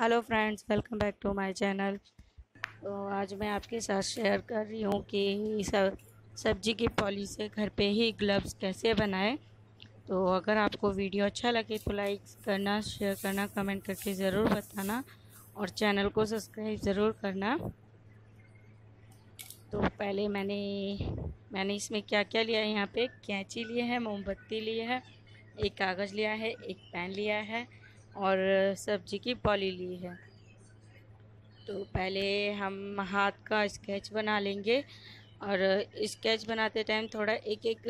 Hello friends welcome back to my channel तो आज मैं आपके साथ शेयर कर रही हूँ कि सब, सब्ज़ी की पॉली से घर पे ही ग्लव्स कैसे बनाएँ। तो अगर आपको वीडियो अच्छा लगे तो लाइक करना शेयर करना कमेंट करके ज़रूर बताना और चैनल को सब्सक्राइब ज़रूर करना। तो पहले मैंने मैंने इसमें क्या क्या लिया है यहाँ पे? कैंची लिए है, मोमबत्ती लिए है, एक कागज़ लिया है, एक पेन लिया है और सब्ज़ी की पॉली ली है। तो पहले हम हाथ का स्केच बना लेंगे और स्केच बनाते टाइम थोड़ा एक एक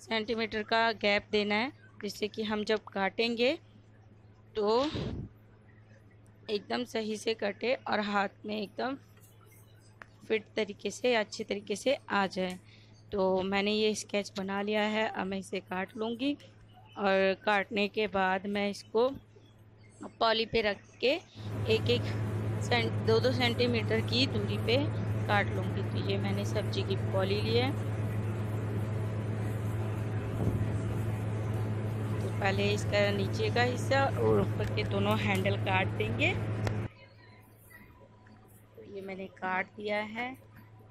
सेंटीमीटर का गैप देना है, जिससे कि हम जब काटेंगे तो एकदम सही से कटे और हाथ में एकदम फिट तरीके से, अच्छे तरीके से आ जाए। तो मैंने ये स्केच बना लिया है, अब मैं इसे काट लूँगी और काटने के बाद मैं इसको पॉली पे रख के एक एक सेंट दो दो सेंटीमीटर की दूरी पे काट लूँगी। तो ये मैंने सब्ज़ी की पॉली ली है। तो पहले इसका नीचे का हिस्सा और ऊपर के दोनों हैंडल काट देंगे। तो ये मैंने काट दिया है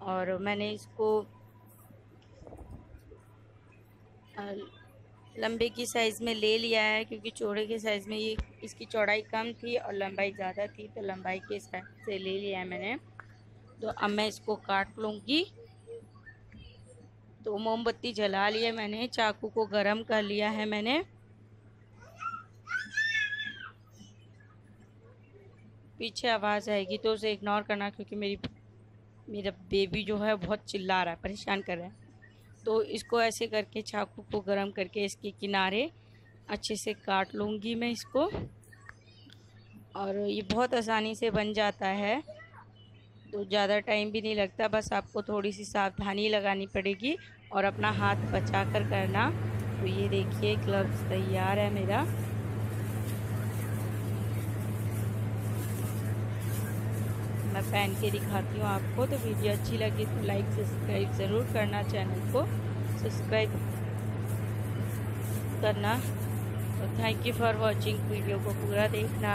और मैंने इसको लंबे की साइज़ में ले लिया है, क्योंकि चौड़े के साइज़ में ये, इसकी चौड़ाई कम थी और लंबाई ज़्यादा थी तो लंबाई के साइज़ से ले लिया है मैंने। तो अब मैं इसको काट लूँगी। तो मोमबत्ती जला लिया मैंने, चाकू को गरम कर लिया है मैंने। पीछे आवाज़ आएगी तो उसे इग्नोर करना, क्योंकि मेरी, मेरा बेबी जो है बहुत चिल्ला रहा है, परेशान कर रहा है। तो इसको ऐसे करके चाकू को गर्म करके इसके किनारे अच्छे से काट लूँगी मैं इसको। और ये बहुत आसानी से बन जाता है। तो ज़्यादा टाइम भी नहीं लगता, बस आपको थोड़ी सी सावधानी लगानी पड़ेगी और अपना हाथ बचा कर करना। तो ये देखिए ग्लव्स तैयार है मेरा। मैं पहन के दिखाती हूँ आपको। तो वीडियो अच्छी लगी तो लाइक सब्सक्राइब ज़रूर करना चैनल को। सब्सक्राइब करना। तो thank you for watching video को पूरा देखना।